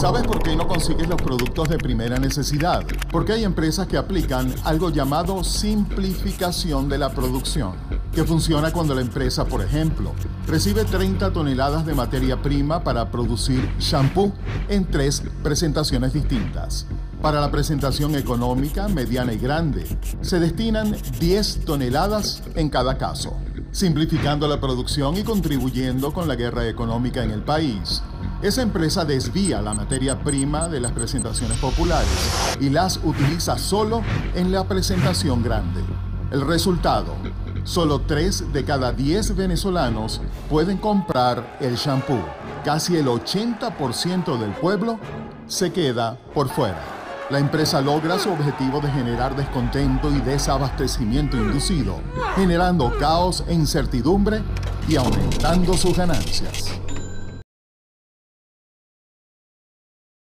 ¿Sabes por qué no consigues los productos de primera necesidad? Porque hay empresas que aplican algo llamado simplificación de la producción, que funciona cuando la empresa, por ejemplo, recibe 30 toneladas de materia prima para producir shampoo en tres presentaciones distintas. Para la presentación económica, mediana y grande, se destinan 10 toneladas en cada caso, simplificando la producción y contribuyendo con la guerra económica en el país. Esa empresa desvía la materia prima de las presentaciones populares y las utiliza solo en la presentación grande. El resultado, solo 3 de cada 10 venezolanos pueden comprar el shampoo. Casi el 80% del pueblo se queda por fuera. La empresa logra su objetivo de generar descontento y desabastecimiento inducido, generando caos e incertidumbre y aumentando sus ganancias.